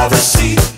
I'll seat.